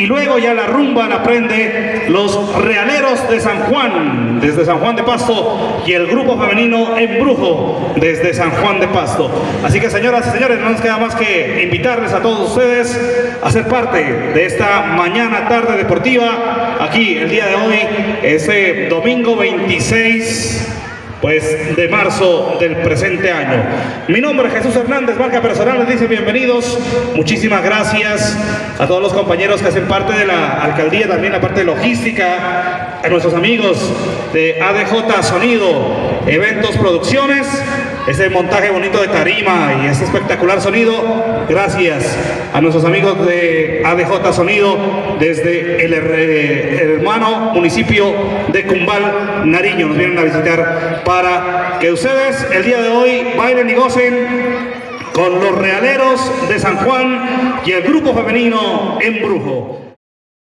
y luego ya la rumba la prende los Realeros de San Juan, desde San Juan de Pasto, y el grupo femenino Embrujo, desde San Juan de Pasto. Así que señoras y señores, no nos queda más que invitarles a todos ustedes a ser parte de esta mañana tarde deportiva, aquí el día de hoy, ese domingo 26 pues de marzo del presente año. Mi nombre es Jesús Hernández, marca personal, les dice bienvenidos, muchísimas gracias a todos los compañeros que hacen parte de la alcaldía, también la parte de logística, a nuestros amigos de ADJ Sonido, Eventos Producciones, ese montaje bonito de tarima y ese espectacular sonido, gracias a nuestros amigos de ADJ Sonido desde el, el hermano municipio de Cumbal, Nariño, nos vienen a visitar para que ustedes el día de hoy bailen y gocen con los realeros de San Juan y el grupo femenino Embrujo.